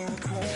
Okay.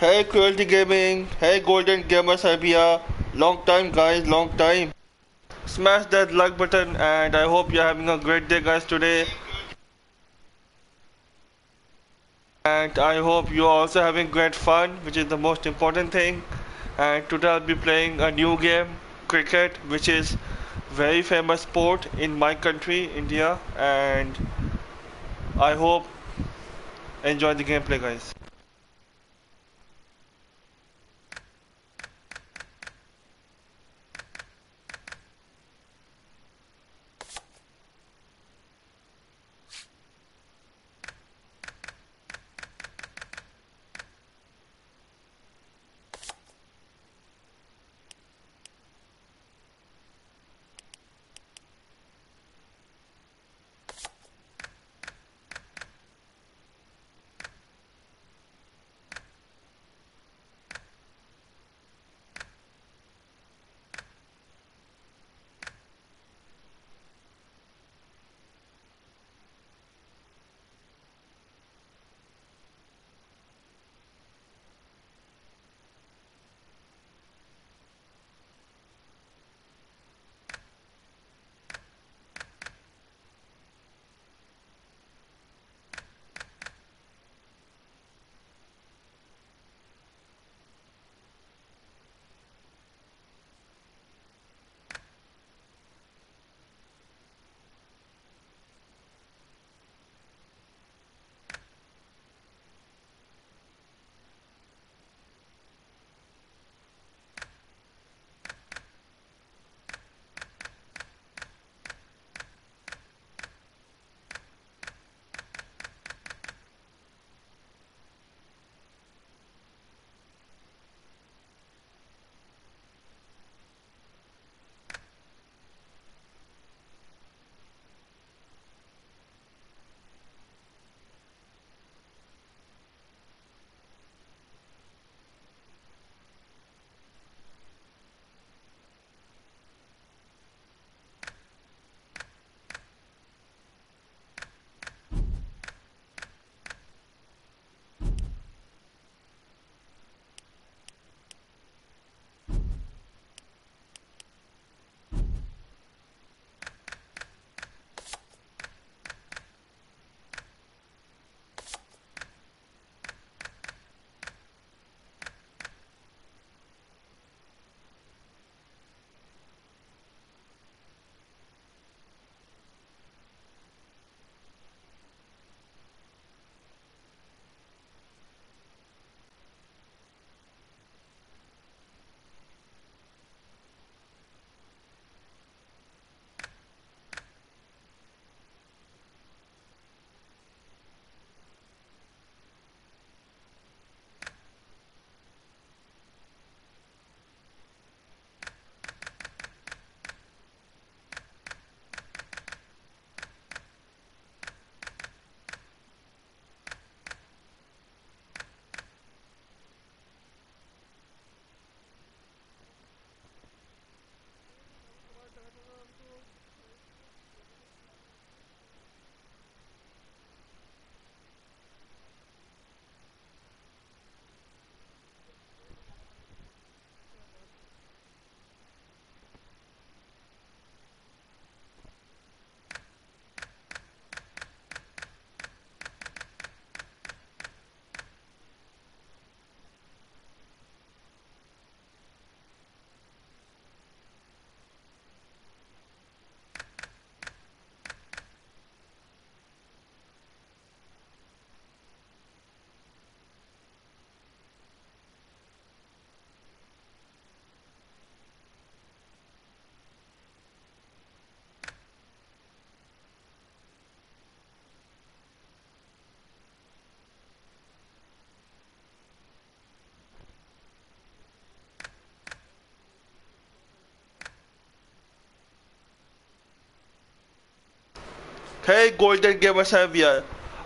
Hey Cruelty Gaming, hey Golden Gamer Serbia, long time guys, long time. Smash that like button and I hope you're having a great day guys today. And I hope you're also having great fun, which is the most important thing. And today I'll be playing a new game, cricket, which is very famous sport in my country, India. And I hope enjoy the gameplay guys. Hey, Golden Gamer Xavier.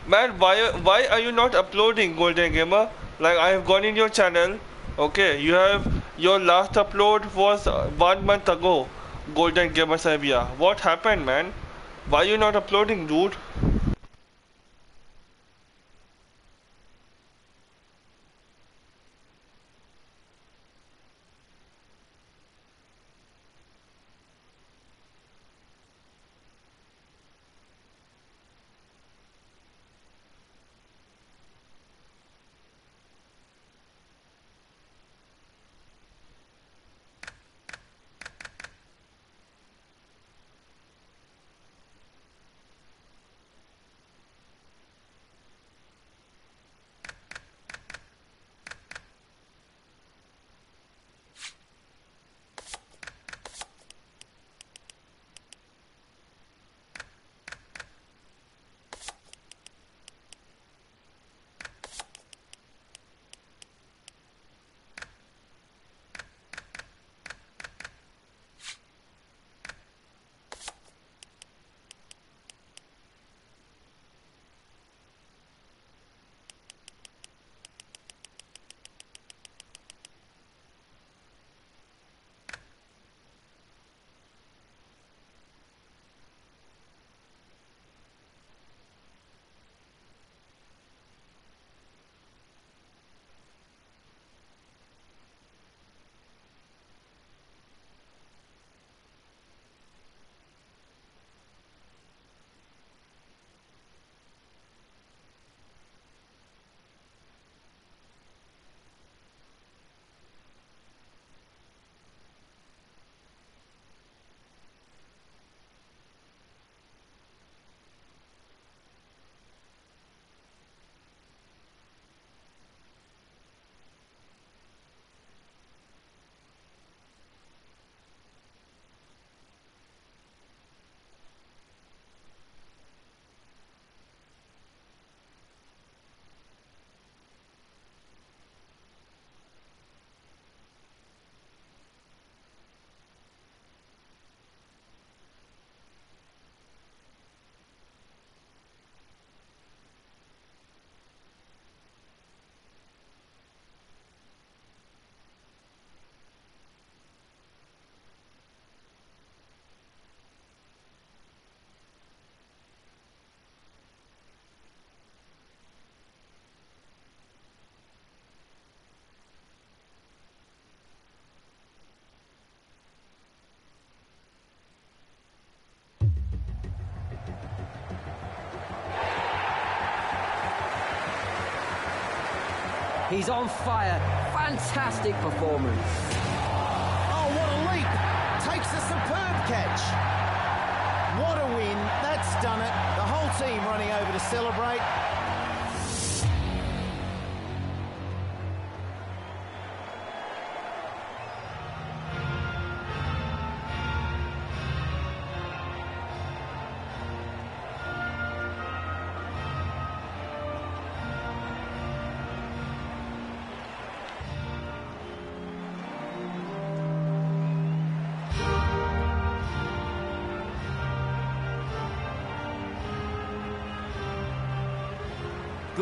Man, why why are you not uploading Golden Gamer? Like I have gone in your channel. Okay, you have your last upload was uh, one month ago. Golden Gamer Xavier. What happened, man? Why you not uploading, dude? He's on fire. Fantastic performance. Oh, what a leap! Takes a superb catch. What a win. That's done it. The whole team running over to celebrate.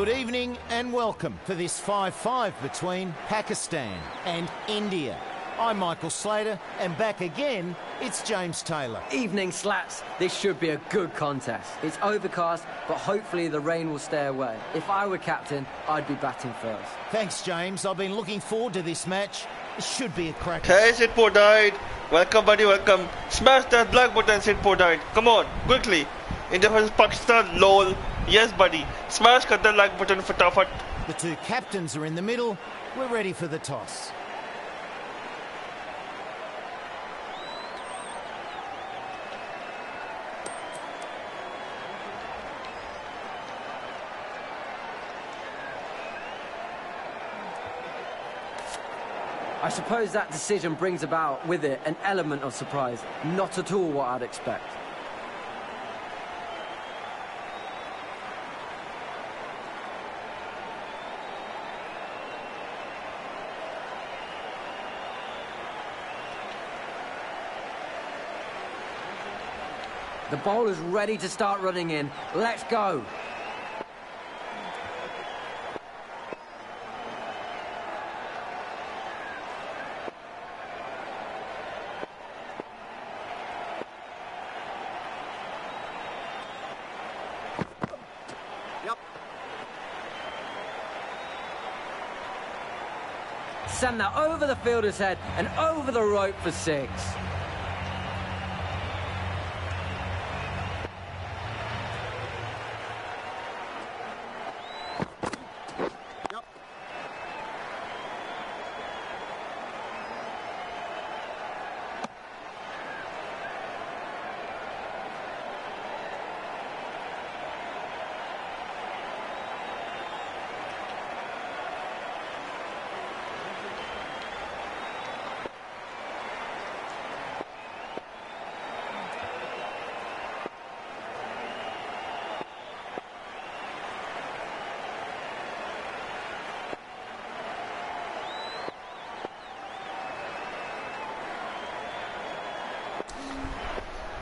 Good evening and welcome for this 5-5 between Pakistan and India. I'm Michael Slater and back again, it's James Taylor. Evening, Slats. This should be a good contest. It's overcast, but hopefully the rain will stay away. If I were captain, I'd be batting first. Thanks, James. I've been looking forward to this match. It should be a cracker. Hey, Sidpo died. Welcome, buddy, welcome. Smash that black button, Sidpo died. Come on, quickly. India versus Pakistan, lol. Yes, buddy. Smash cut the like button for fatafat. The two captains are in the middle. We're ready for the toss. I suppose that decision brings about with it an element of surprise. Not at all what I'd expect. The bowler's ready to start running in. Let's go. Send that over the fielder's head and over the rope for six.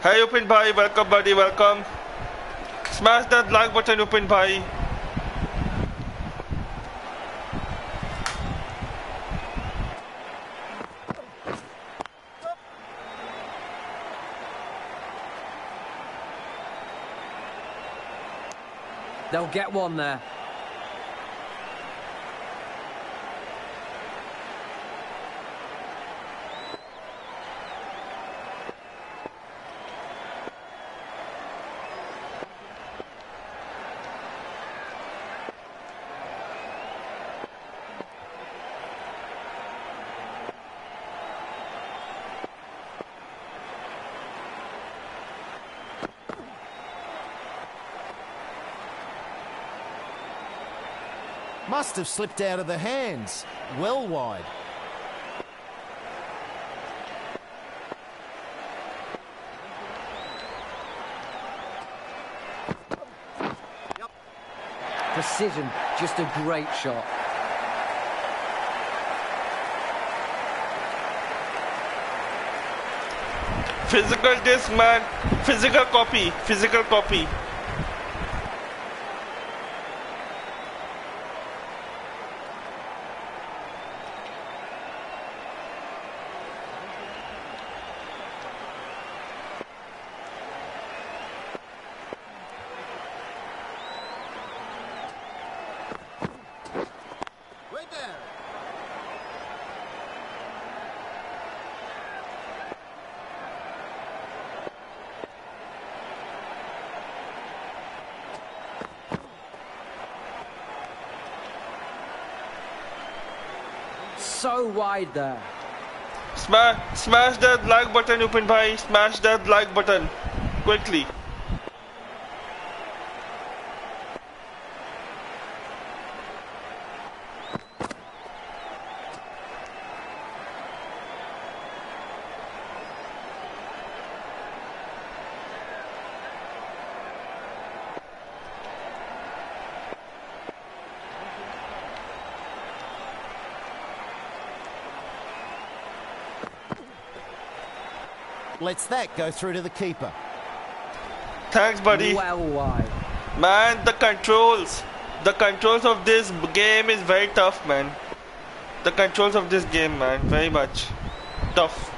Hey Upin Bhai, welcome buddy, welcome. Smash that like button Upin Bhai. They'll get one there. Must have slipped out of the hands. Well wide. Precision, just a great shot. Physical disc man, physical copy, physical copy. So wide there. Smash, smash that like button Upin Bhai, smash that like button. Quickly. Lets that go through to the keeper. Thanks buddy. Well wide. Man, the controls. The controls of this game is very tough, man. The controls of this game, man, very much tough.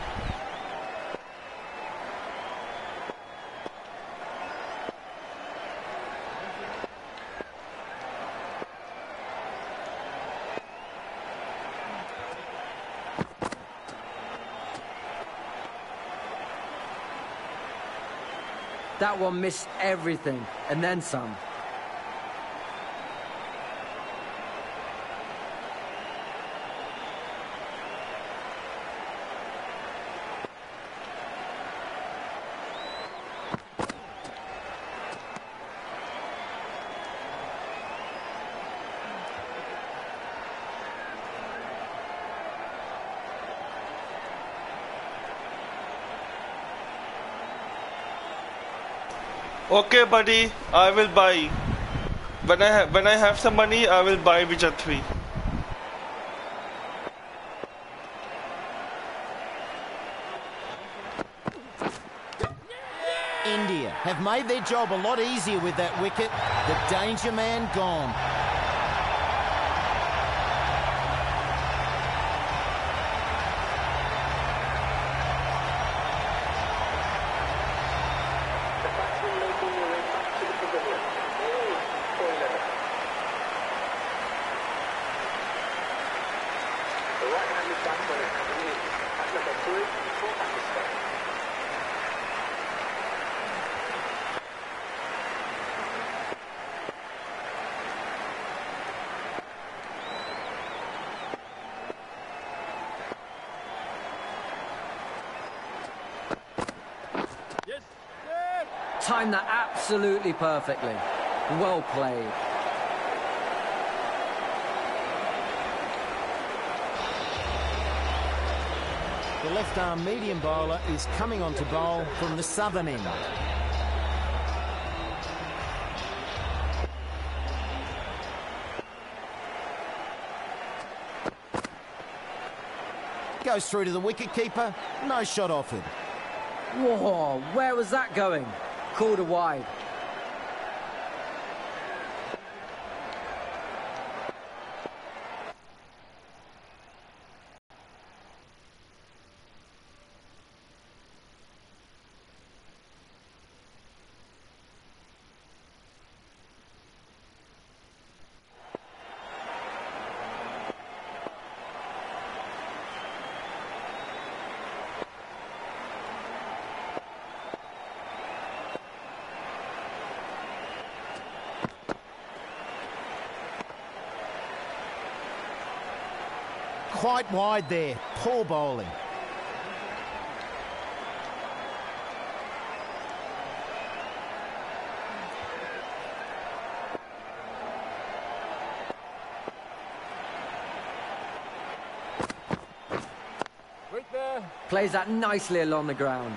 That one missed everything, and then some. Okay, buddy, I will buy. When I when I have some money, I will buy Witcher 3. India have made their job a lot easier with that wicket. The danger man gone. Timed that absolutely perfectly. Well played. The left arm medium bowler is coming on to bowl from the southern end. Goes through to the wicket keeper. No shot offered. Whoa, where was that going? Called wide. Quite wide there. Poor bowling. Plays that nicely along the ground.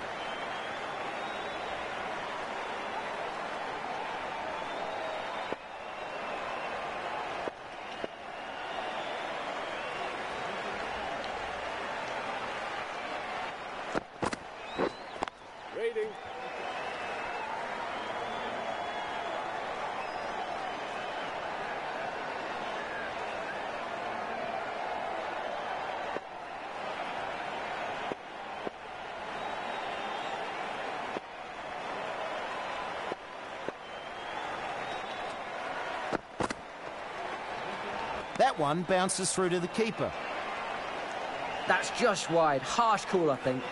One bounces through to the keeper. That's just wide. Harsh call, I think.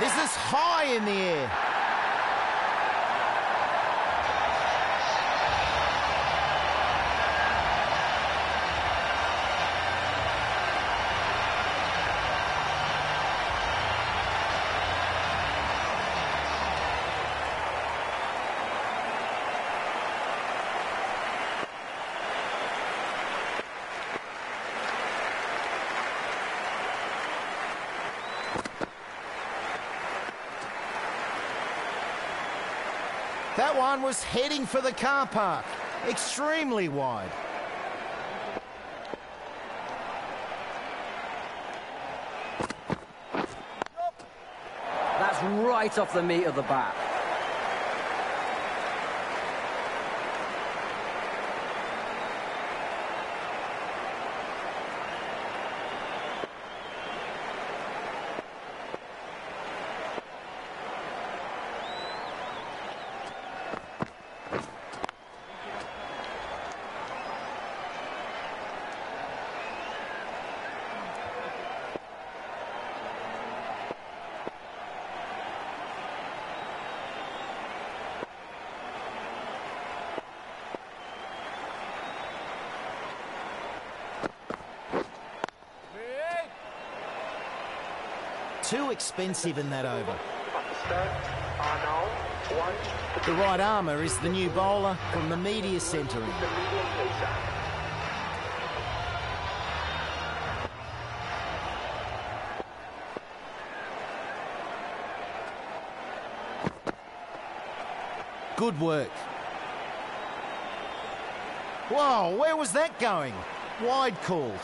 This is high in the air. That one was heading for the car park. Extremely wide. That's right off the meat of the bat. Too expensive in that over. The right armour is the new bowler from the media centre. Good work. Whoa, where was that going? Wide called.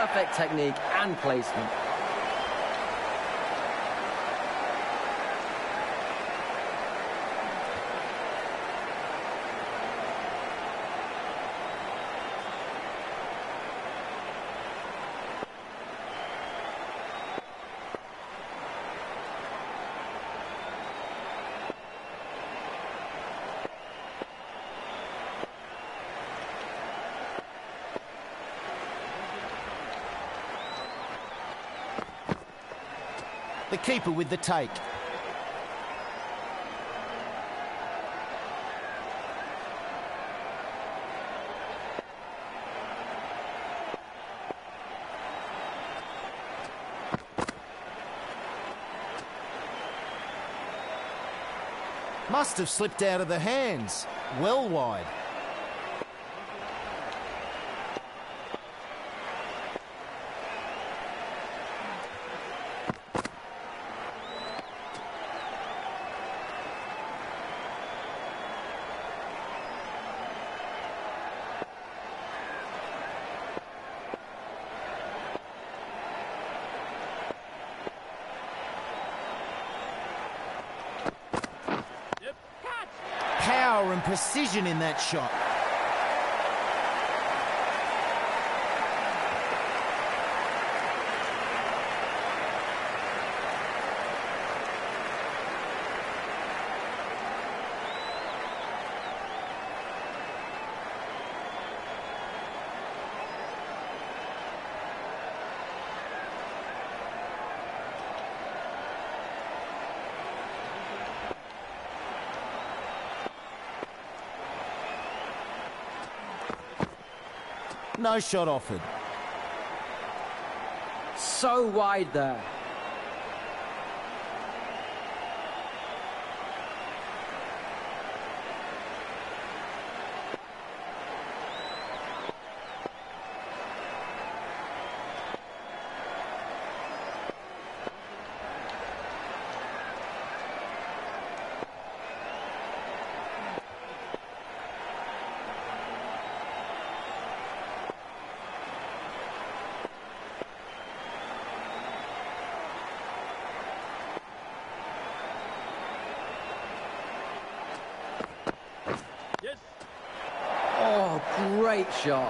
Perfect technique and placement. The keeper with the take. Must have slipped out of the hands. Well wide. Power and precision in that shot. No shot offered. So wide there. Oh, great shot.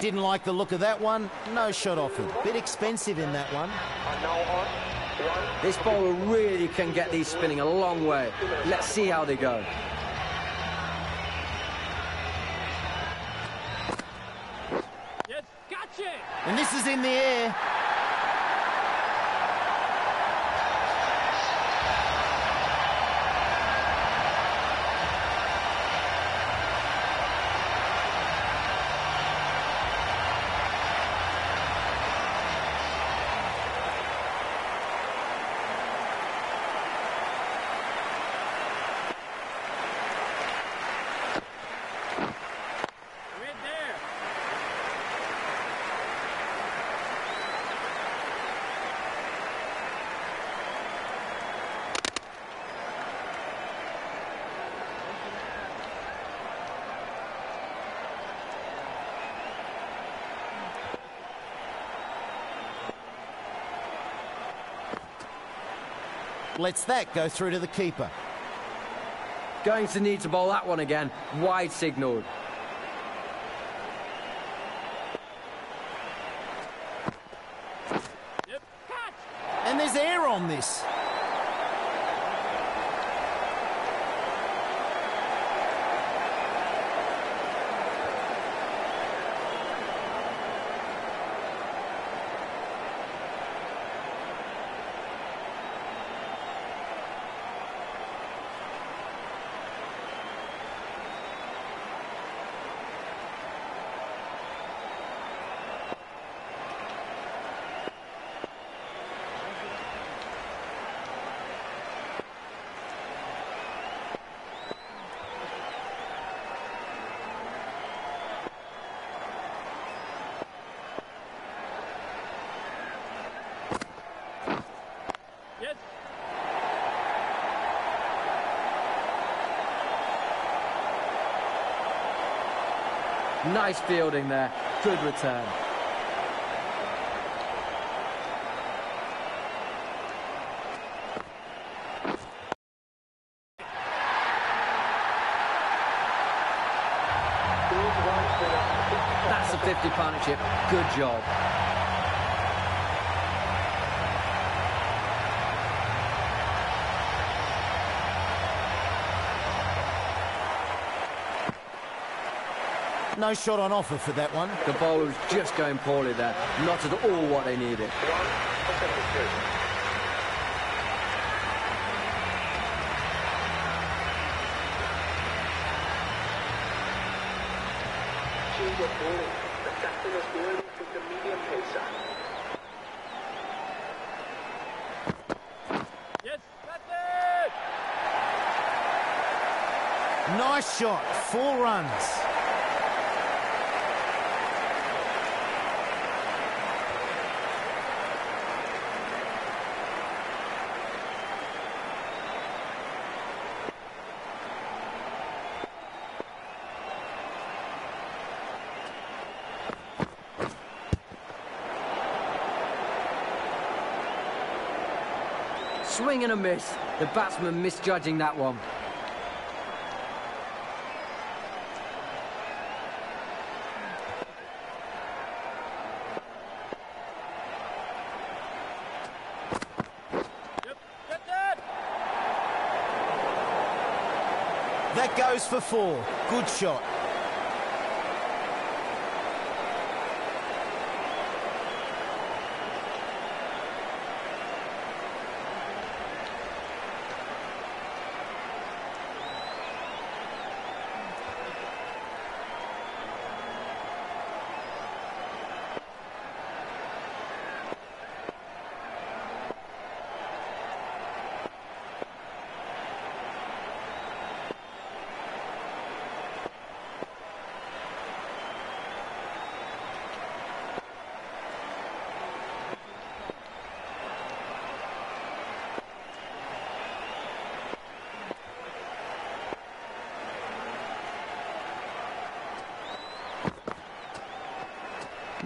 Didn't like the look of that one. No shot offered. Bit expensive in that one. This bowler really can get these spinning a long way. Let's see how they go. Yes, catch it! And this is in the air. Right there. Lets that go through to the keeper. Going to need to bowl that one again. Wide signalled. Yep, catch! And there's air on this. Yes, Nice fielding there. Good return. That's a 50 partnership. Good job. No shot on offer for that one. The bowler was just going poorly there. Not at all what they needed. change of bowling. The captain is bowling to the medium pacer. yes, that's it! Nice shot. Four runs. Swing and a miss. The batsman misjudging that one. That goes for four. Good shot.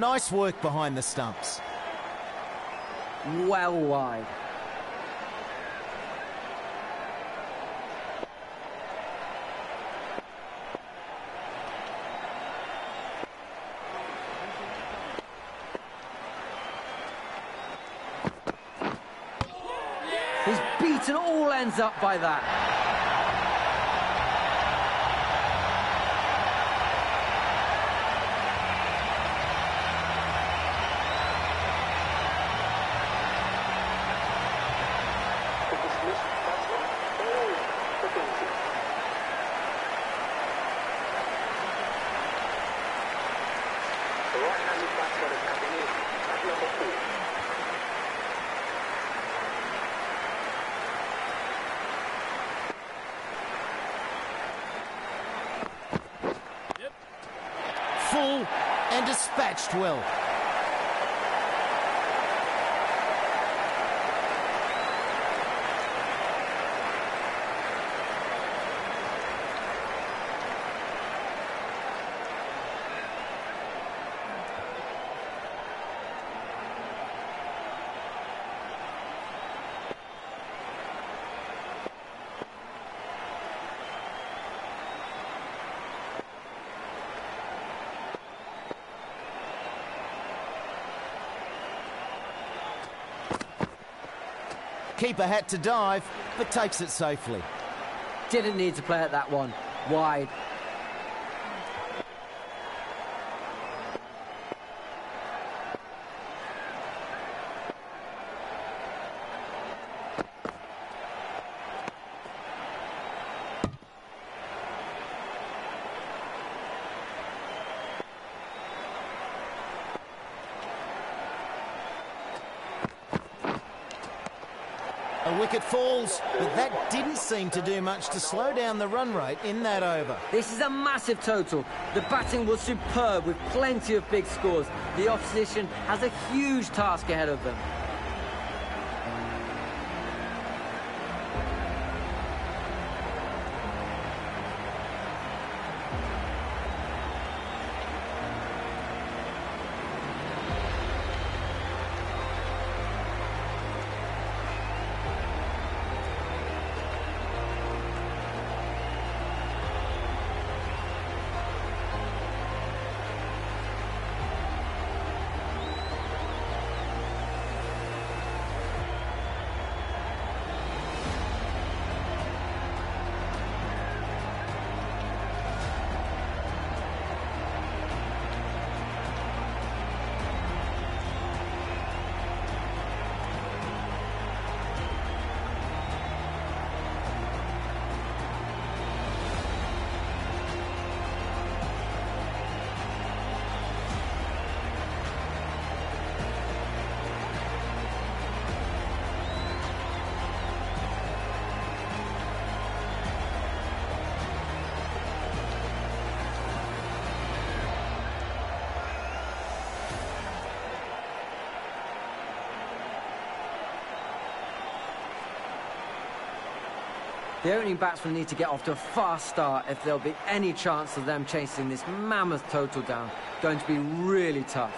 Nice work behind the stumps. Well wide. He's beaten all ends up by that. Keeper had to dive, but takes it safely. Didn't need to play at that one. Wide. Wicket falls, but that didn't seem to do much to slow down the run rate in that over. This is a massive total. The batting was superb with plenty of big scores. The opposition has a huge task ahead of them. The opening batsmen need to get off to a fast start if there'll be any chance of them chasing this mammoth total down. Going to be really tough.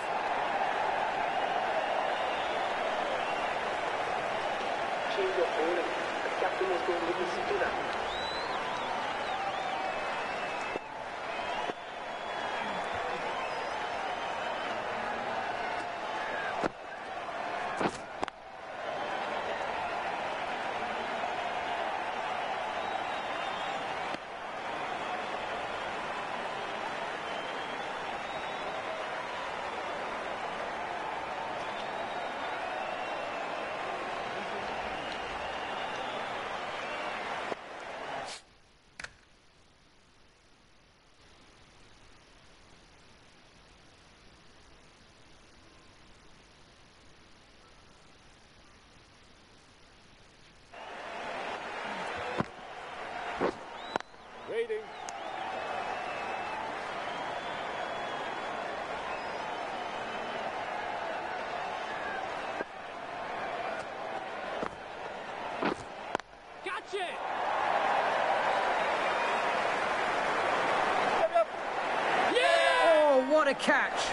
A catch!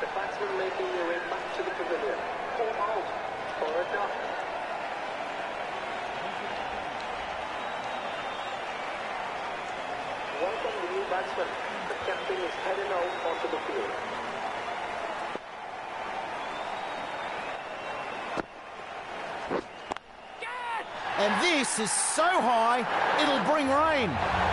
The batsman making the pavilion. All out for a duck. Welcome the new batsman. The captain is heading out onto the field. And this is so high, it'll bring rain.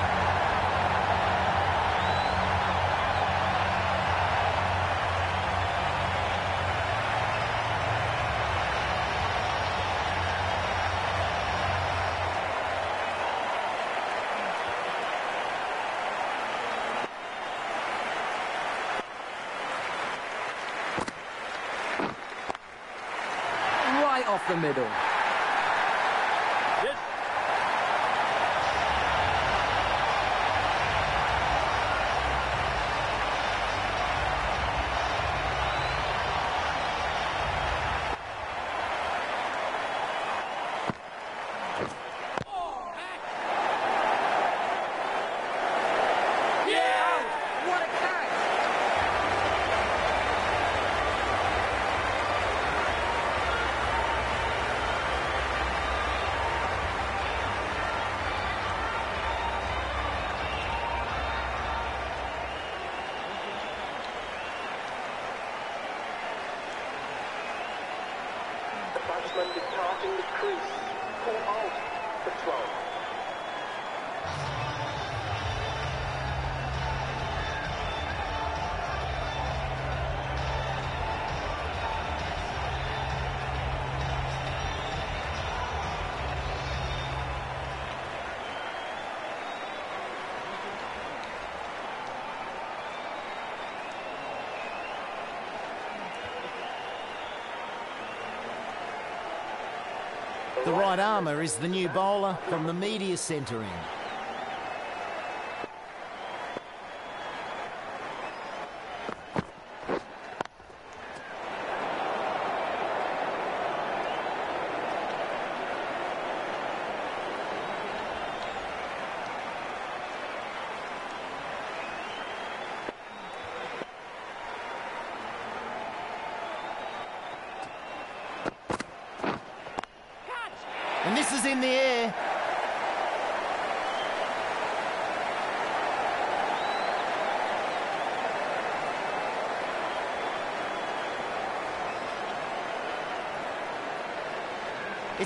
Middle. Hit. What a catch! The batsman departing the crease. All out for 12. The right armer is the new bowler from the media centre end. And this is in the air.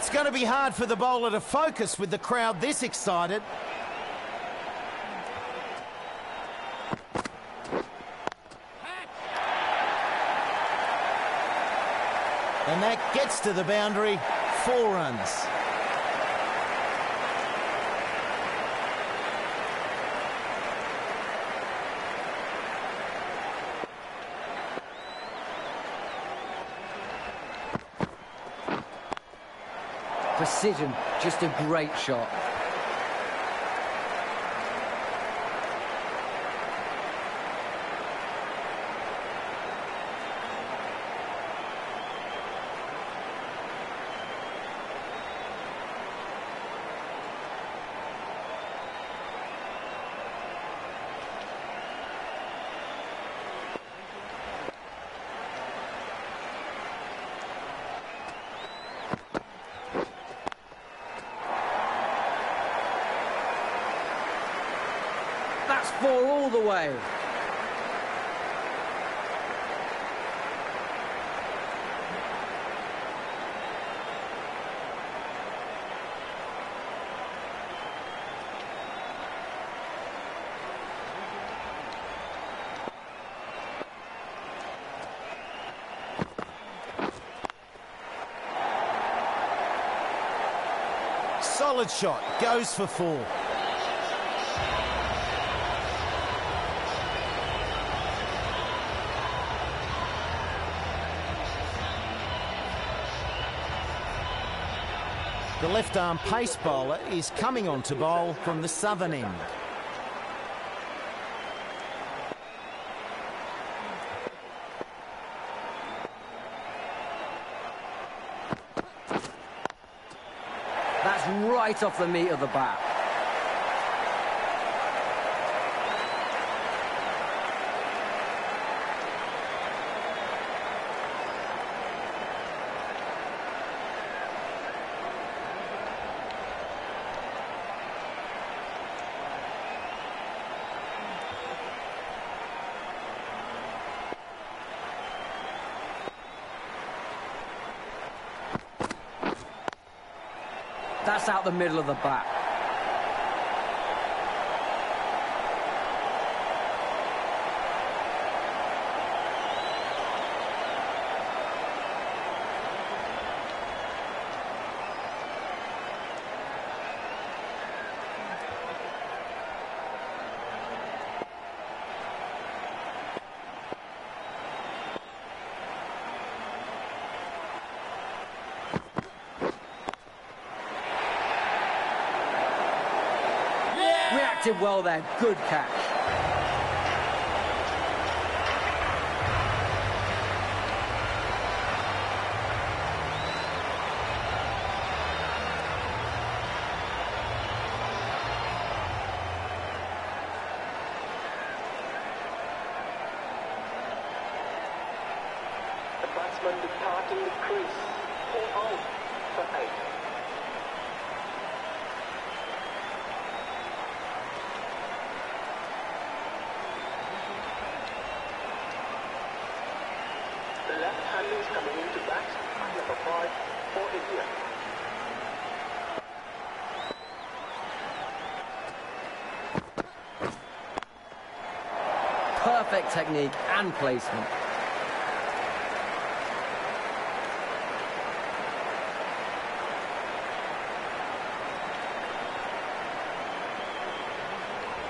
It's going to be hard for the bowler to focus with the crowd this excited. And that gets to the boundary. Four runs. Precision, just a great shot. That's four all the way. Solid shot. Goes for four. The left arm pace bowler is coming on to bowl from the southern end. That's right off the meat of the bat. That's out the middle of the bat. Well there. Good catch. Departing the crease. All out for eight. The left-hander is coming in to bat. Number five for India. Perfect technique and placement.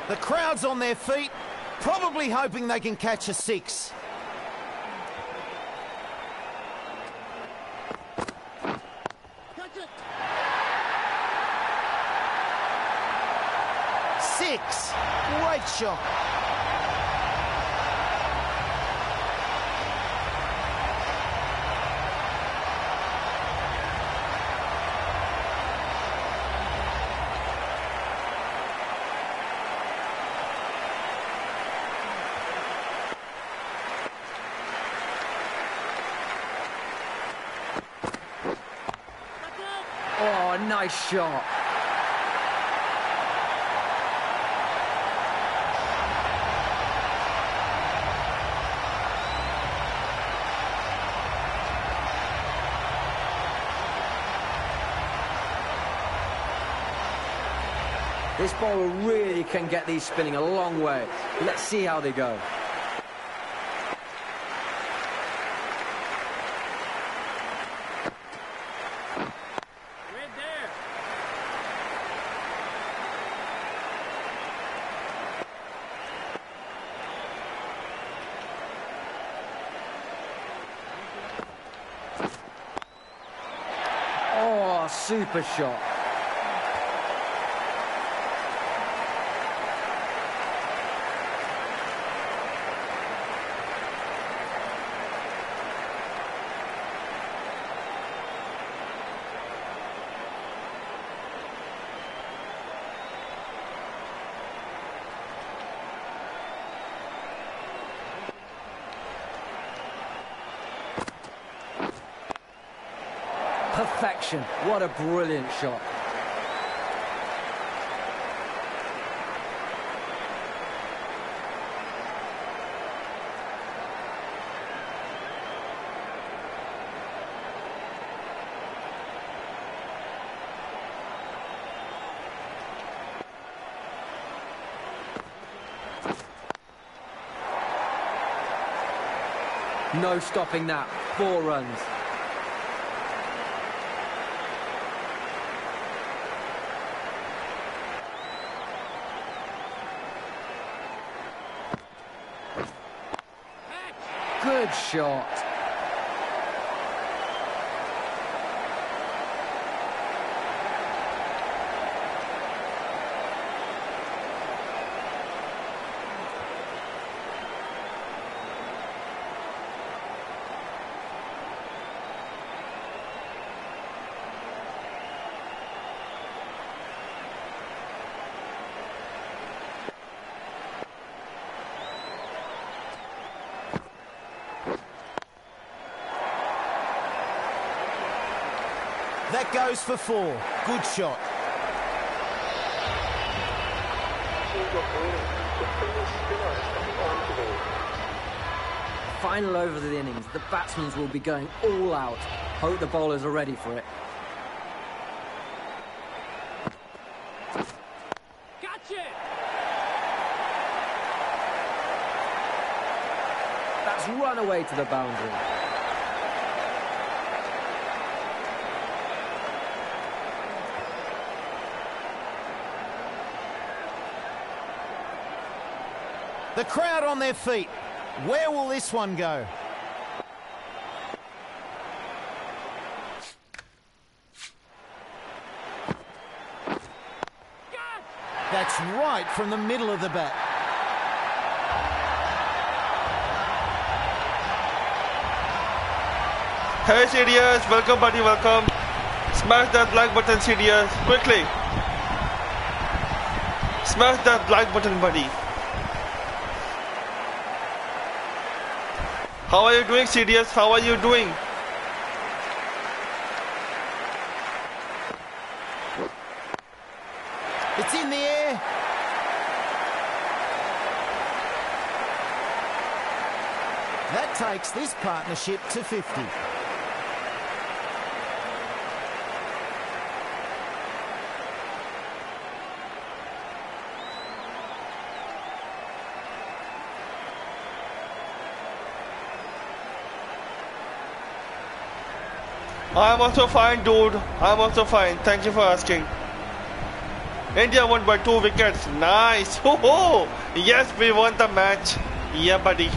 The crowd's on their feet, probably hoping they can catch a six. Six. Great shot. Oh, nice shot. This bowler really can get these spinning a long way. Let's see how they go. Red there. Oh, super shot. What a brilliant shot. No stopping that. Four runs. Good shot. goes for four. Good shot. Final over of the innings, the batsmen will be going all out. Hope the bowlers are ready for it. Gotcha! That's run away to the boundary. The crowd on their feet. Where will this one go? That's right from the middle of the bat. Hey CDS, welcome buddy, welcome. Smash that like button CDS, quickly. Smash that like button buddy. How are you doing CDS? How are you doing? It's in the air. That takes this partnership to 50. I'm also fine dude. I'm also fine. Thank you for asking. India won by two wickets. Nice. Ho. Yes, we won the match. Yeah, buddy.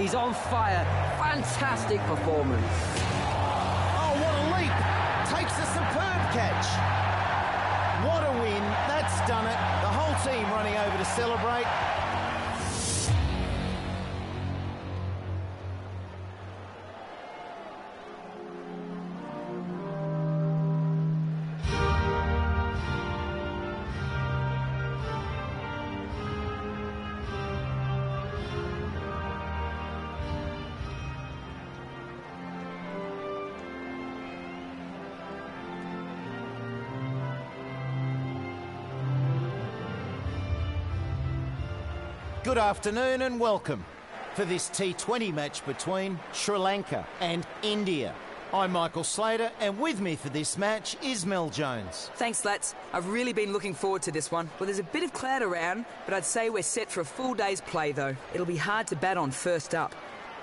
He's on fire. Fantastic performance. Oh, what a leap! Takes a superb catch. What a win. That's done it. The whole team running over to celebrate. Good afternoon and welcome for this T20 match between Sri Lanka and India. I'm Michael Slater, and with me for this match is Mel Jones. Thanks, lads. I've really been looking forward to this one. Well, there's a bit of cloud around, but I'd say we're set for a full day's play, though. It'll be hard to bat on first up.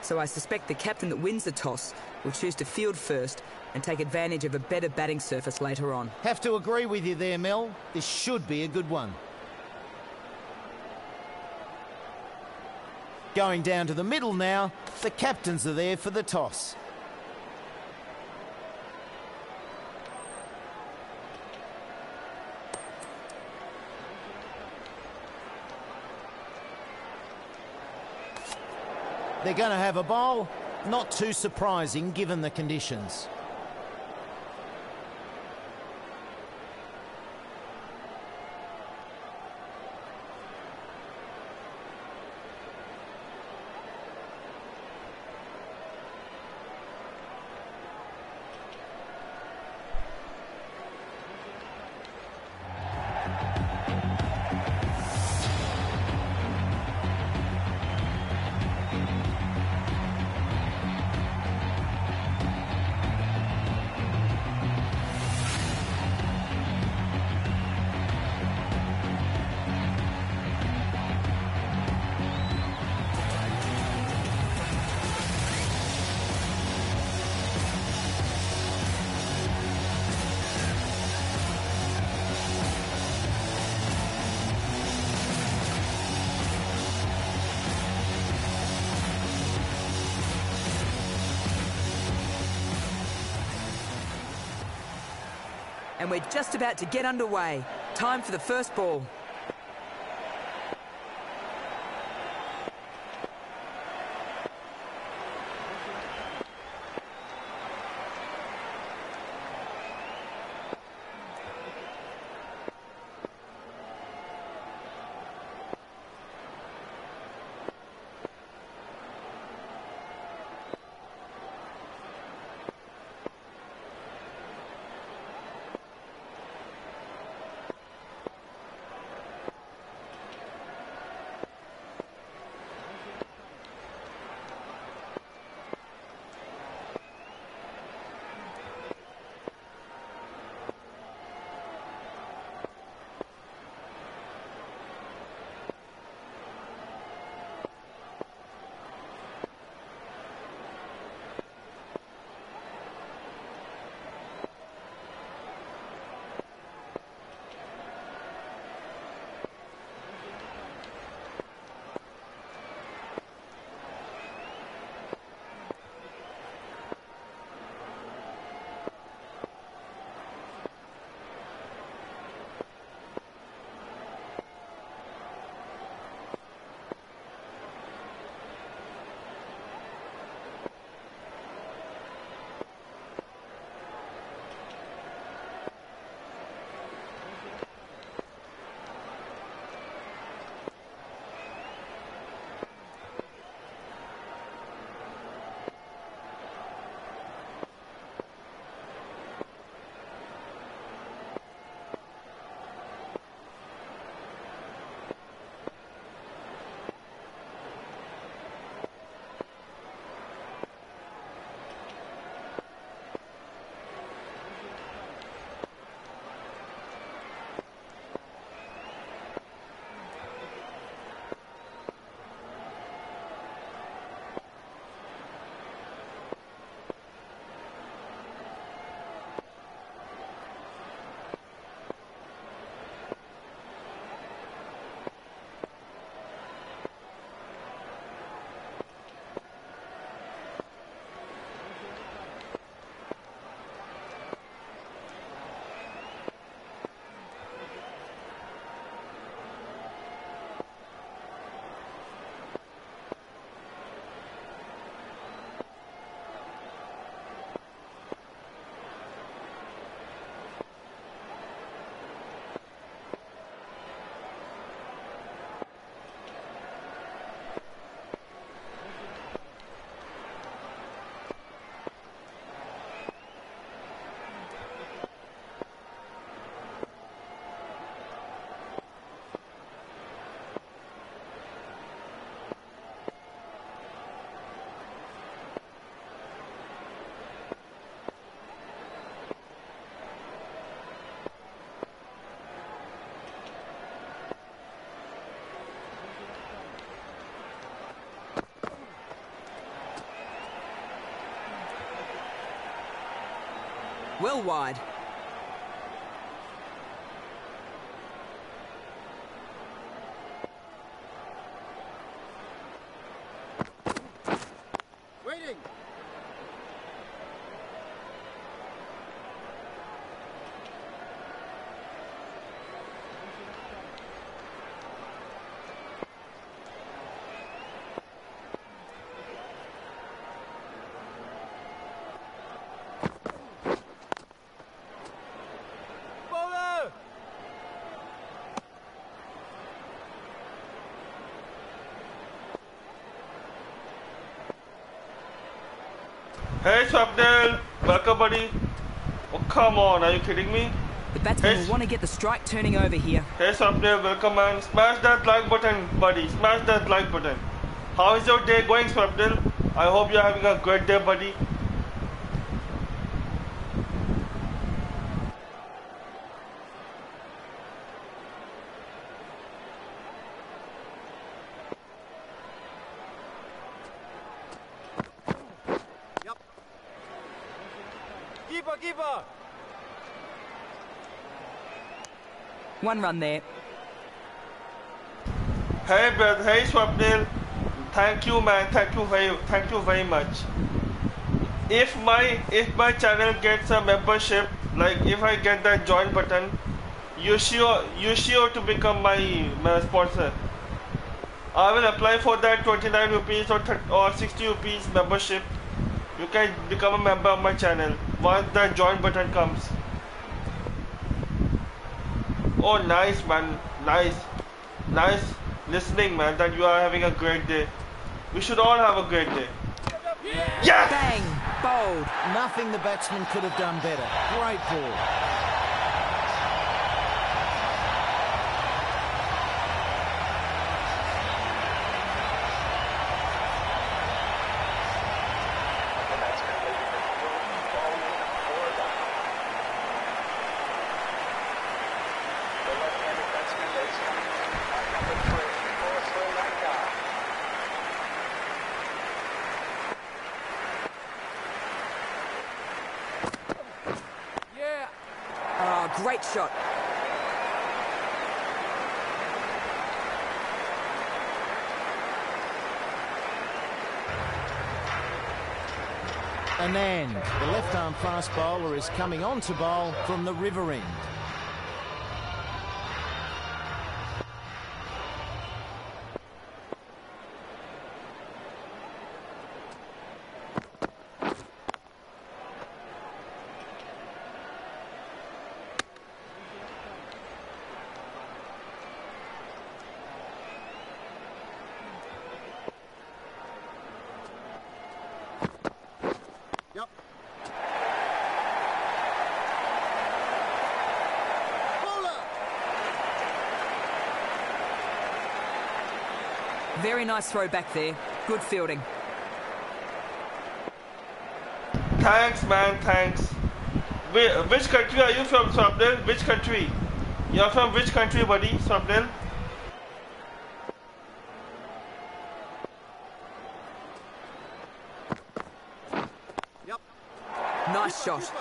So I suspect the captain that wins the toss will choose to field first and take advantage of a better batting surface later on. Have to agree with you there, Mel. This should be a good one. Going down to the middle now, the captains are there for the toss. They're going to have a bowl. Not too surprising given the conditions. And we're just about to get underway. Time for the first ball. Well wide. Waiting. Bowler! Hey Swapnil, welcome buddy. Oh come on, are you kidding me? The batsman Yes. will want to get the strike turning over here. Hey Swapnil, welcome man. Smash that like button, buddy. Smash that like button. How is your day going, Swapnil? I hope you're having a great day, buddy. Keeper, keeper! One run there. Hey brother, hey Swapnil. Thank you man, thank you very thank you very much. If my if my channel gets a membership, like if I get that join button, you sure you sure to become my, my sponsor. I will apply for that 29 rupees or 30, or 60 rupees membership. You can become a member of my channel once that join button comes. Oh nice man, nice. Nice listening, man, that you are having a great day. We should all have a great day. Yes! Bang! Bold. Nothing the batsman could have done better. Great ball. The batsman leading the field, bowling for that. The left-handed batsman is coming in at number three for Sri Lanka. Yeah! Oh, great shot. Anand, the left-arm fast bowler, is coming on to bowl from the river end. Yep. Very nice throw back there. Good fielding. Thanks, man, thanks. Which country are you from, Swapnil? Which country? You're from which country, buddy, Swapnil? Yep. Nice shot.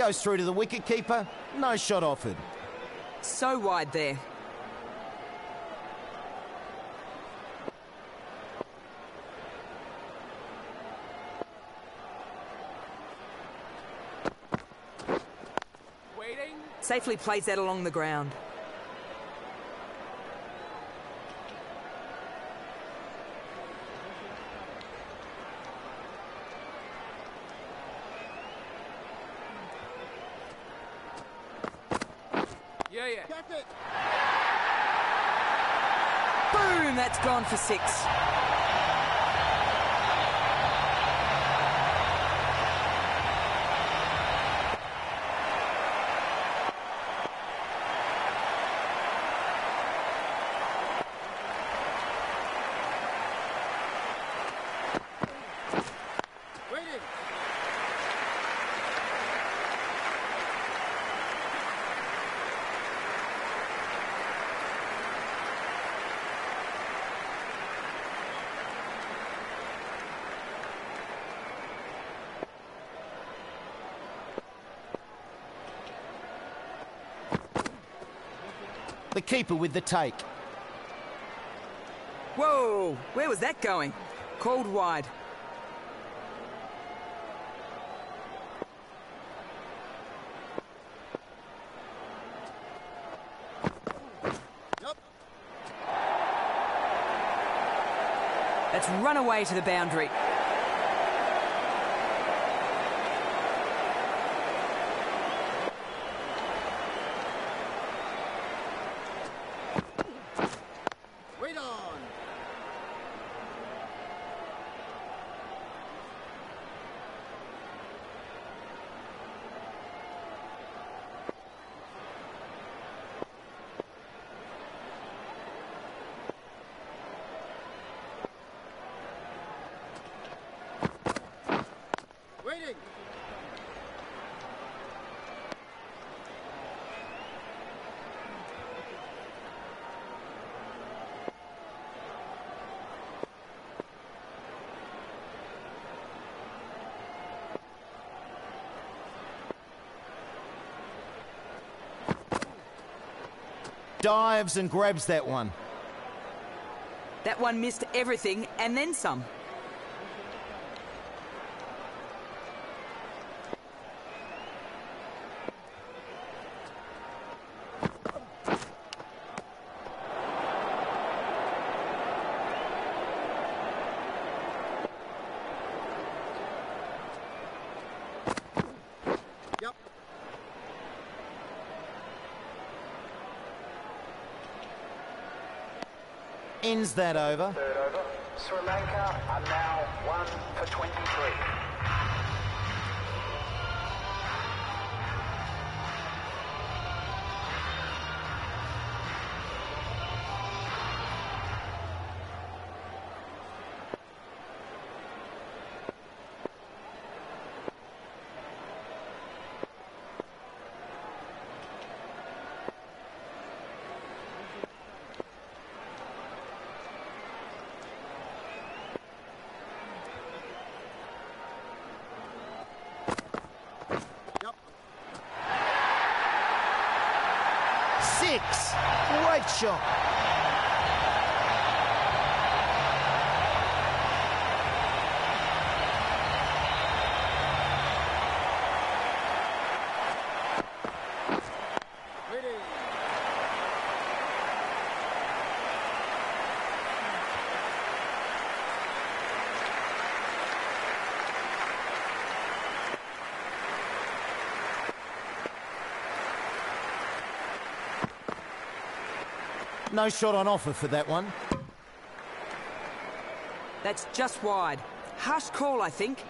Goes through to the wicket keeper. No shot offered. So wide there. Waiting. Safely plays that along the ground. Yeah. Yeah, yeah. That's it. Boom! For six. Waiting. The keeper with the take. Whoa! Where was that going? Called wide. Yup. That's run away to the boundary. Wait on. Waiting. Dives and grabs that one. That one missed everything and then some. Ends that over. Third over. Sri Lanka No shot on offer for that one. That's just wide. Harsh call, I think.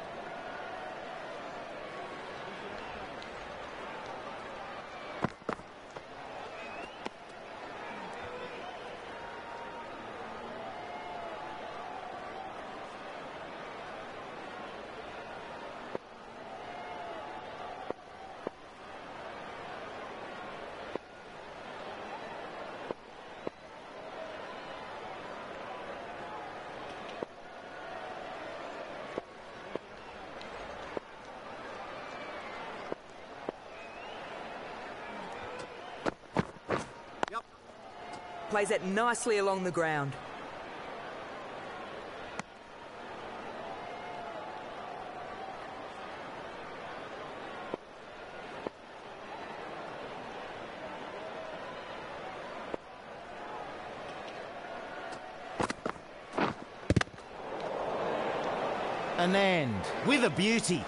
Plays that nicely along the ground. Anand with a beauty.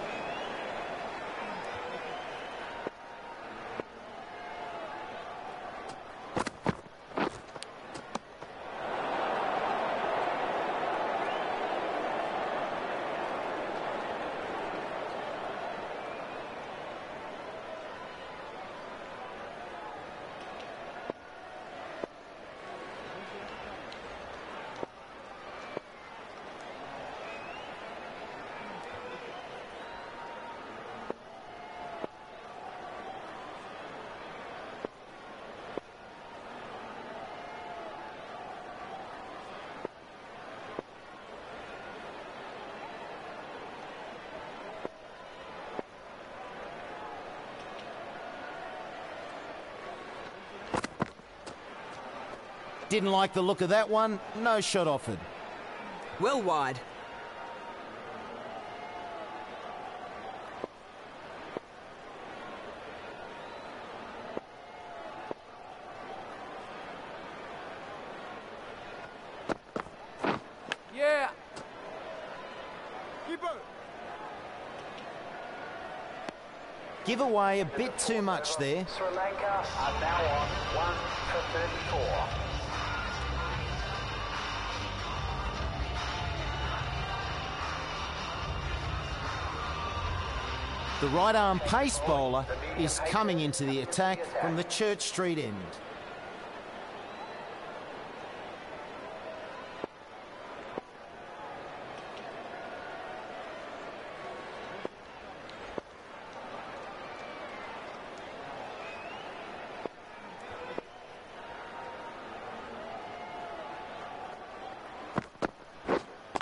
Didn't like the look of that one. No shot offered. Well wide. Yeah. Keeper. Give away a bit too much there. Sri Lanka are now on 1 for 34. The right arm pace bowler is coming into the attack from the Church Street end.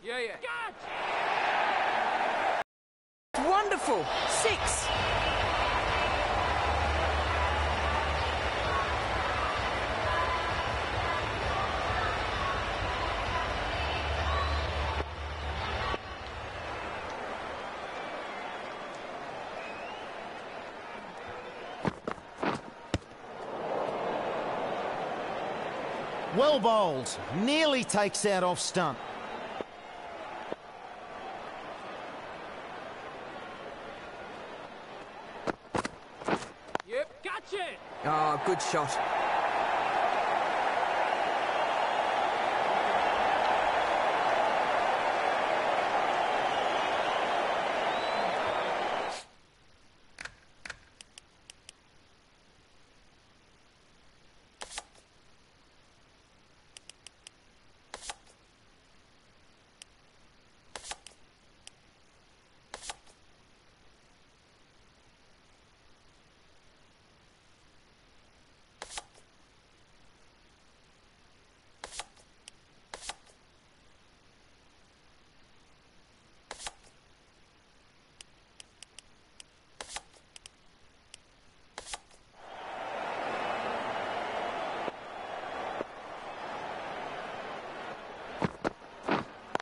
Yeah, yeah. Wonderful. Six. Well bowled. Nearly takes out off stump. Yep, gotcha. Oh, good shot.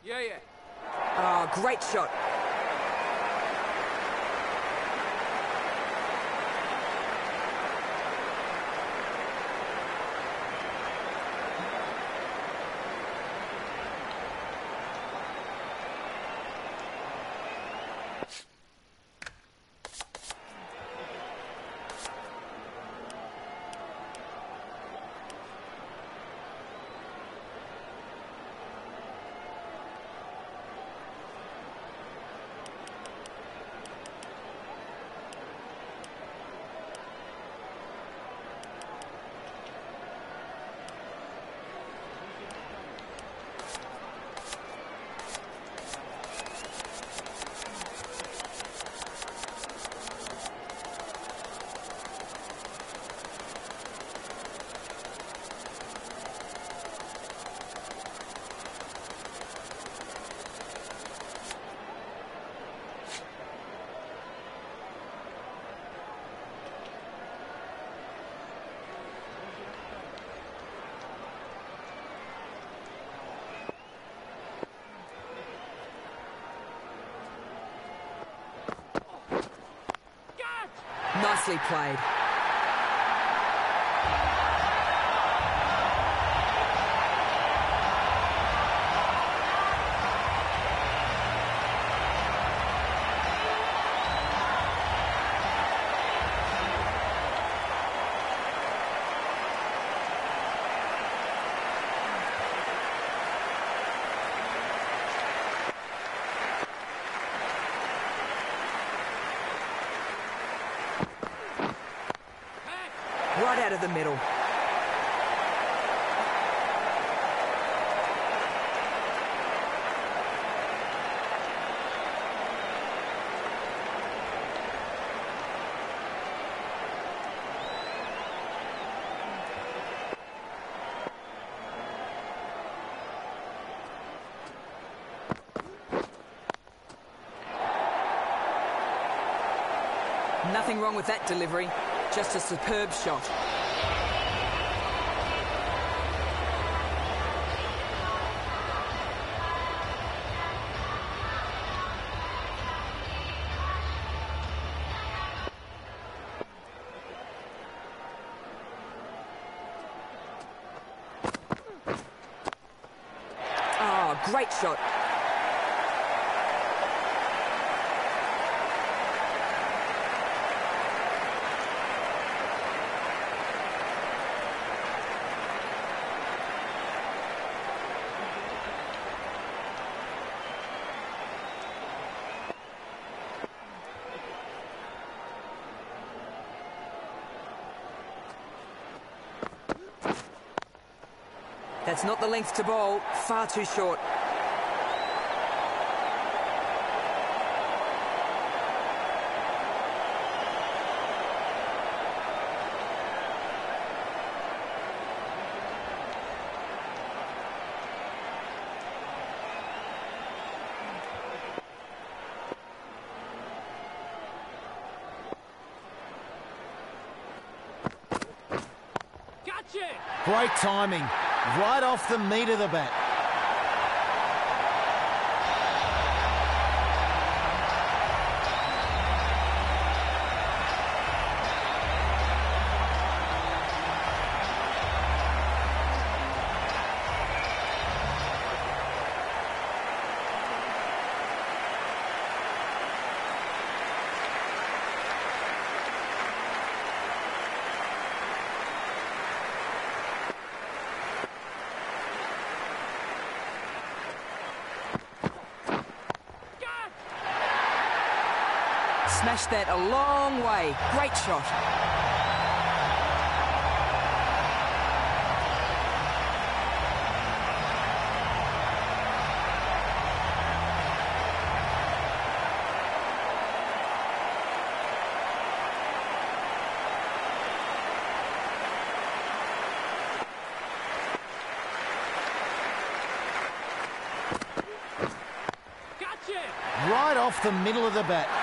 Yeah, yeah. Oh, great shot. Nicely played. Right out of the middle. Nothing wrong with that delivery. Just a superb shot. Great shot. That's not the length to bowl. Far too short. Gotcha! Great timing. Right off the meat of the bat. That a long way. Great shot. Gotcha! Right off the middle of the bat.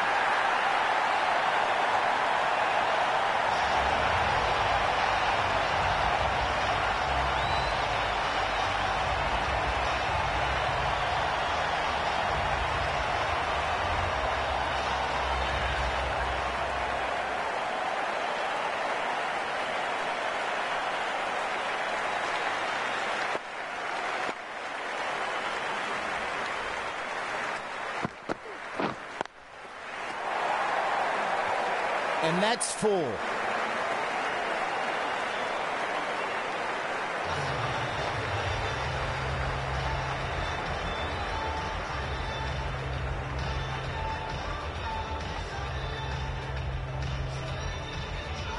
And that's four.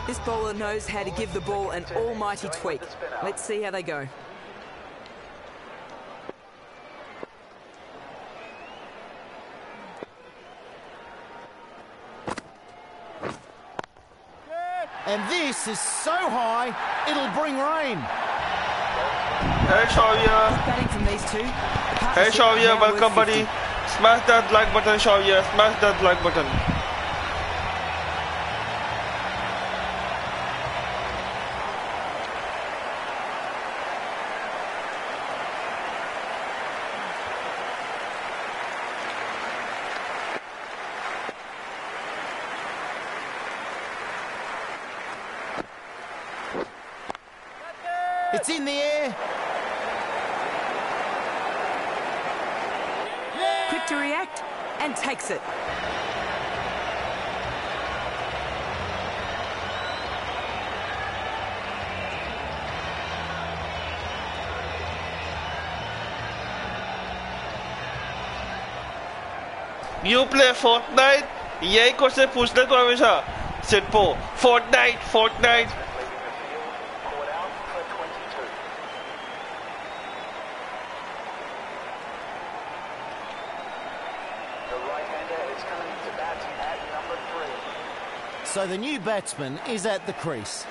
This bowler knows how to give the ball an almighty tweak. Let's see how they go. And this is so high, it'll bring rain. Hey Xavier. Batting from these two. Hey partnership welcome worth 50. buddy. Smash that like button Xavier, smash that like button. It's in the air. Quick to react and takes it. You play Fortnite? यही question पूछते तो हमेशा सिटपो Fortnite, Fortnite. Caught out for 22. The right-hander is coming to bat at number three. So the new batsman is at the crease.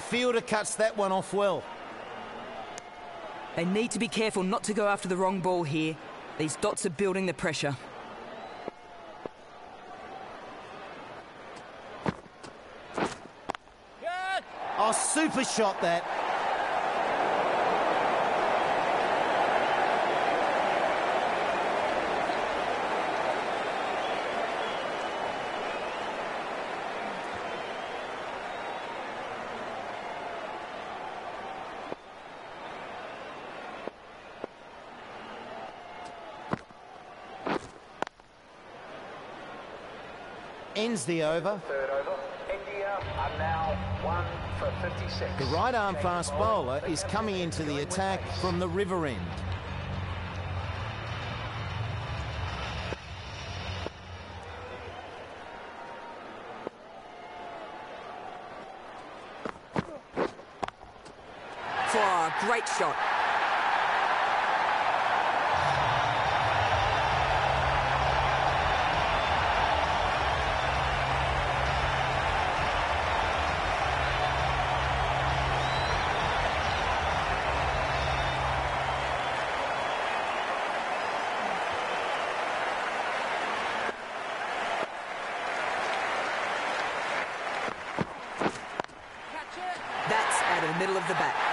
The fielder cuts that one off well. They need to be careful not to go after the wrong ball here. These dots are building the pressure. Oh, super shot that. Ends the over. Third over. India are now one for 56. The right arm fast Bowler, bowler is coming into the attack from the river end. Great shot. That's out of the middle of the bat.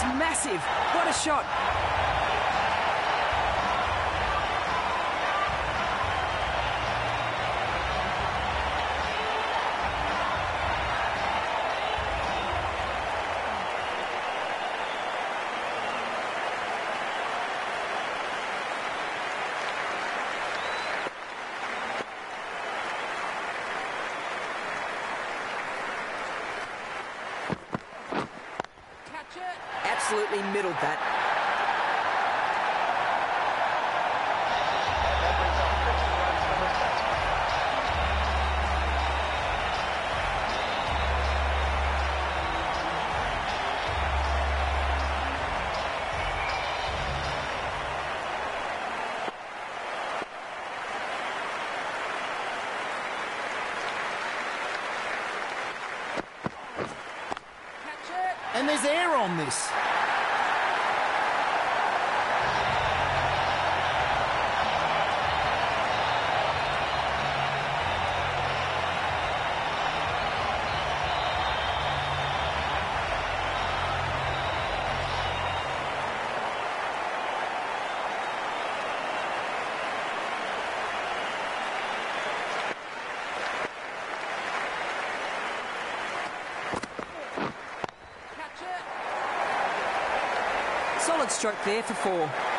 That's massive. What a shot. Absolutely middled that. That brings up 50 runs for his batsman. And there's air on this. Solid stroke there for four.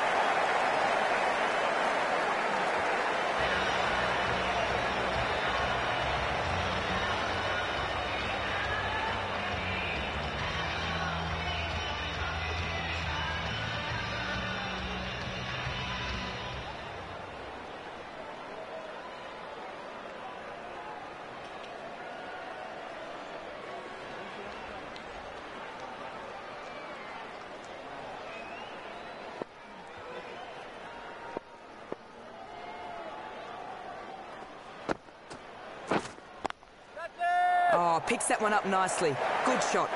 Picks that one up nicely. Good shot.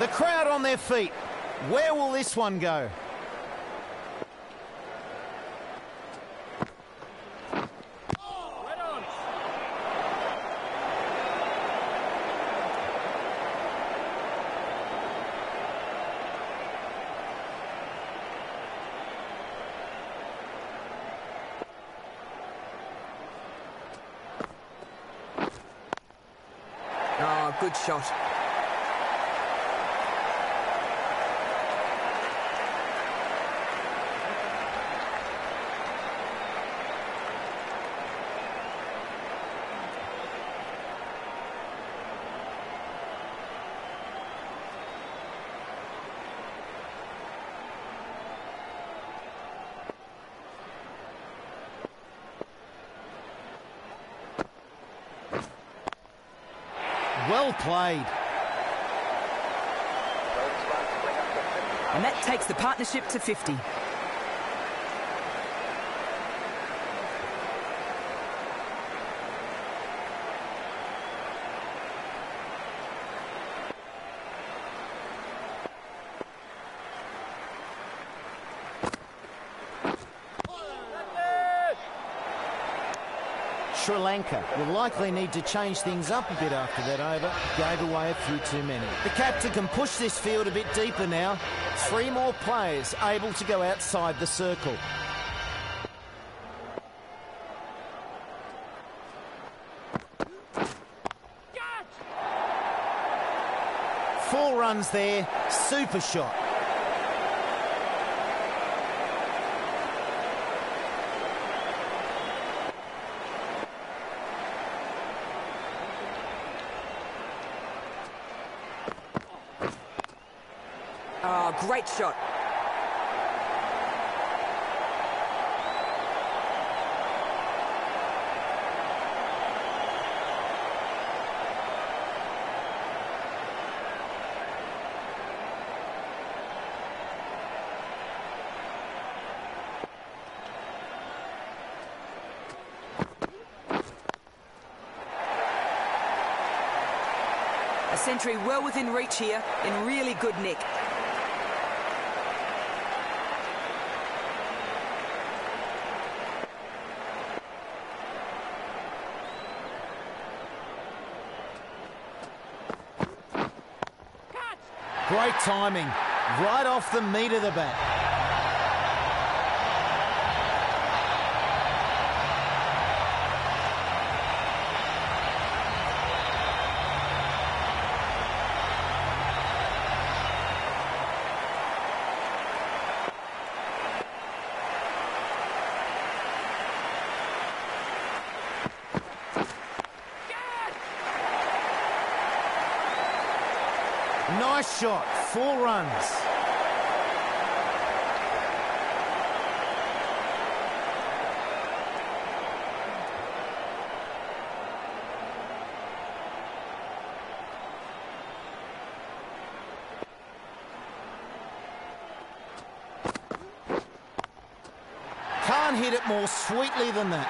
The crowd on their feet. Where will this one go? Oh, good shot. Well played. Those runs bring up the 50. And that takes the partnership to 50. Sri Will likely need to change things up a bit after that over. Gave away a few too many. The captain can push this field a bit deeper now. Three more players able to go outside the circle. Four runs there. Super shot. Oh, great shot. A century well within reach here, in really good nick. Catch! Great timing. Right off the meat of the bat. Nice shot. Four runs. Can't hit it more sweetly than that.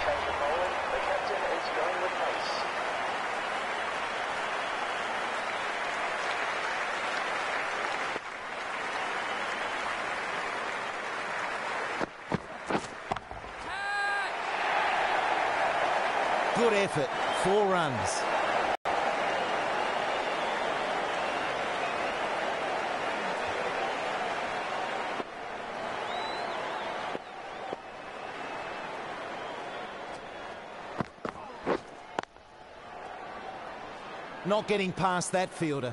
Change of bowling. The captain is going with pace. Good effort. Four runs. Not getting past that fielder.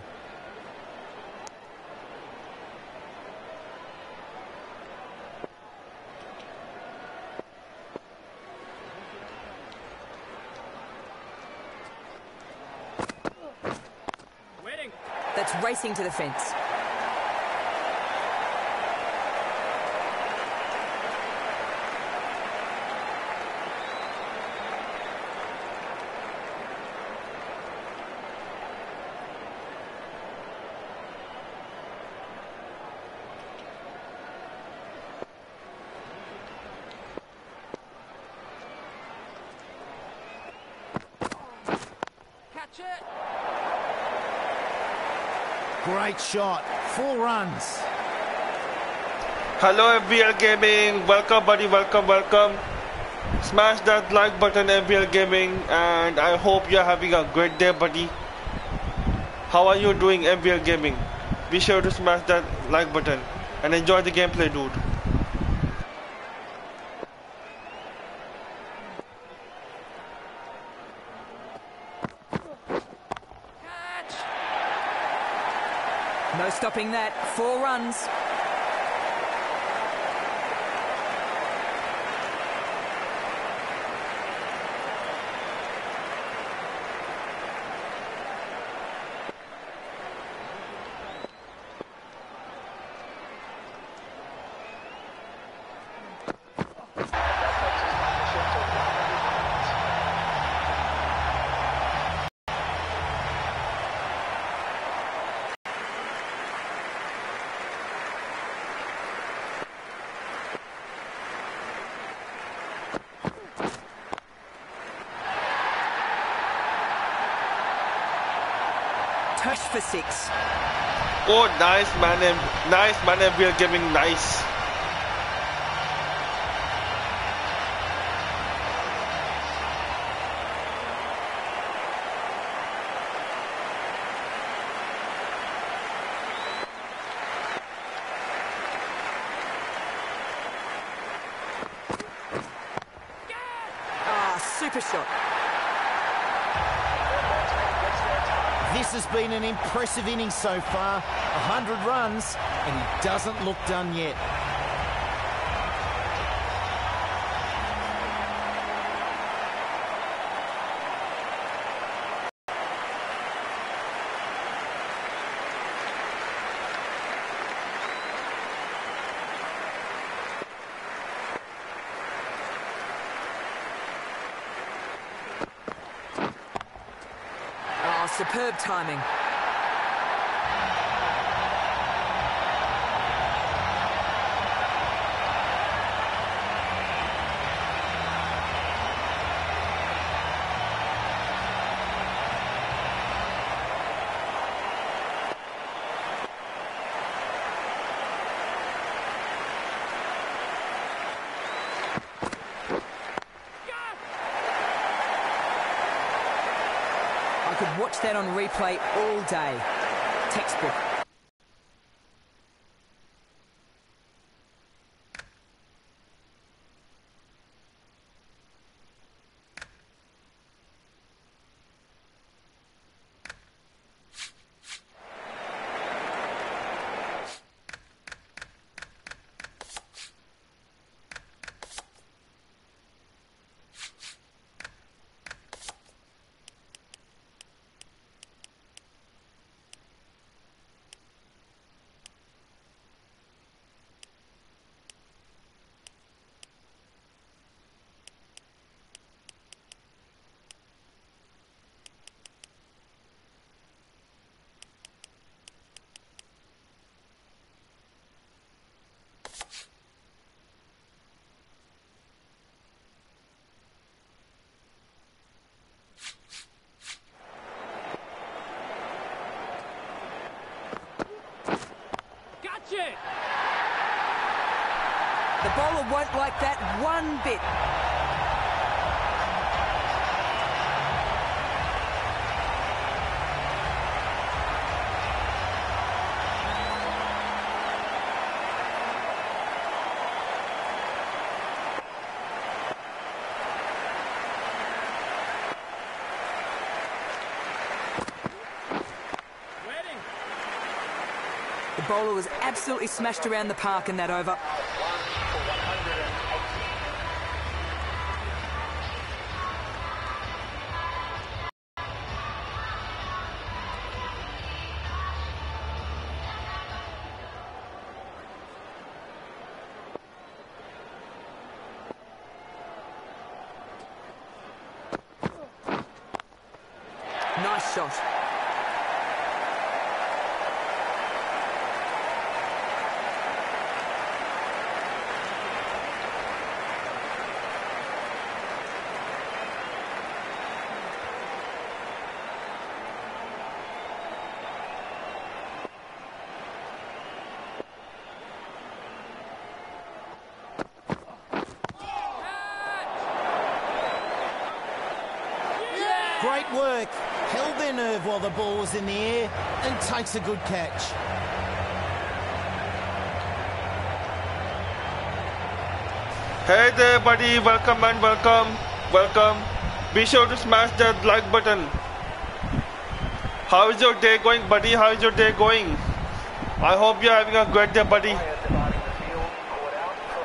Racing to the fence. Great shot. Four runs. Hello MBL Gaming, welcome buddy, welcome, welcome. Smash that like button MBL Gaming and I hope you're having a great day buddy. How are you doing MBL Gaming? Be sure to smash that like button and enjoy the gameplay dude. Catch! No stopping that. Four runs. Touch for six. Oh, nice man. And nice man. and We are giving nice. Ah, super shot. This has been an impressive inning so far. 100 runs, and he doesn't look done yet. Ah, superb timing. I could watch replay all day. Textbook. Gotcha! The bowler won't like that one bit. The bowler was absolutely smashed around the park in that over. While the ball was in the air and takes a good catch. Hey there, buddy. Welcome and welcome. Welcome. Be sure to smash that like button. How is your day going, buddy? How is your day going? I hope you're having a great day, buddy. dividing the field, caught out for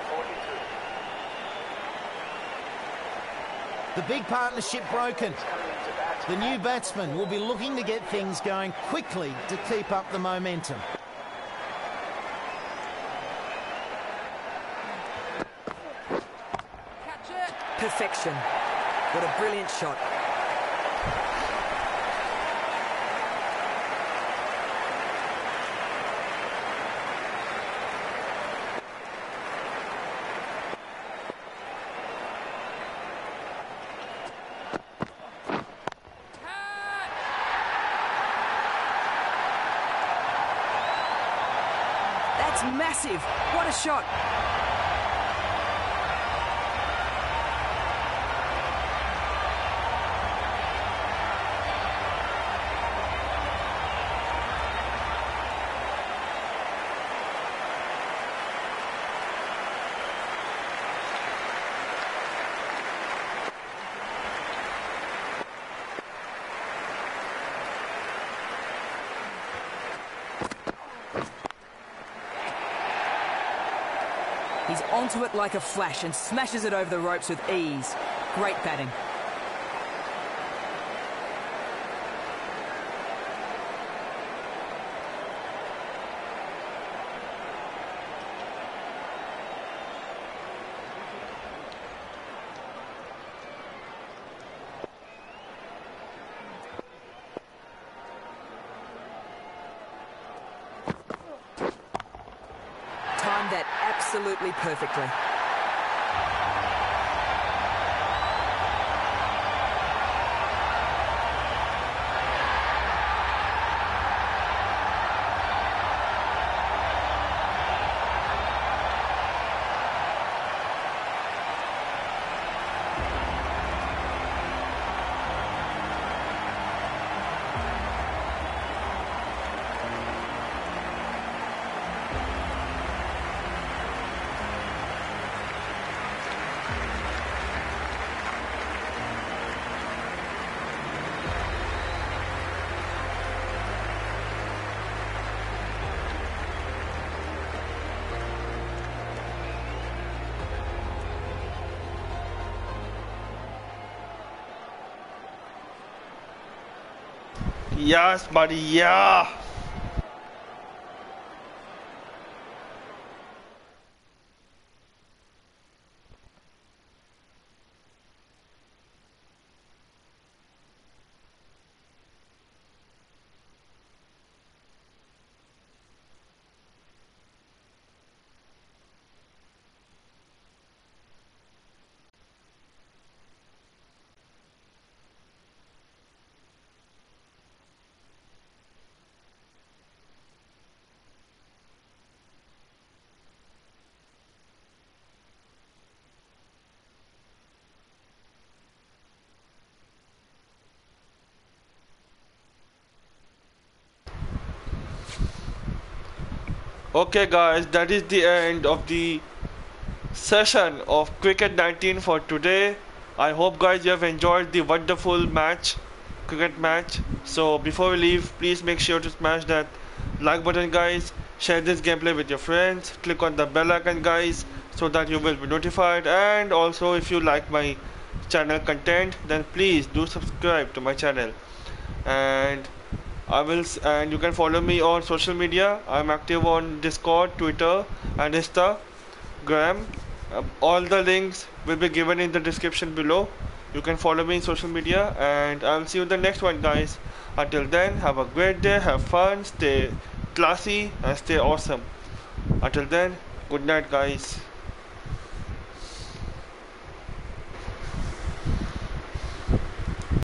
42. The big partnership broken. The new batsman will be looking to get things going quickly to keep up the momentum. Perfection. What a brilliant shot. massive. What a shot. He's onto it like a flash and smashes it over the ropes with ease. Great batting. Timed that absolutely perfectly. Yes, buddy, yeah. Okay, guys, that is the end of the session of Cricket 19 for today. I hope, guys, you have enjoyed the wonderful match, cricket match. So, before we leave, please make sure to smash that like button, guys. Share this gameplay with your friends. Click on the bell icon, guys, so that you will be notified. And also, if you like my channel content, then please do subscribe to my channel. And I will and you can follow me on social media. I'm active on Discord, Twitter, and Instagram. Uh, all the links will be given in the description below. You can follow me in social media, and I'll see you in the next one, guys. Until then, have a great day, have fun, stay classy, and stay awesome. Until then, good night, guys.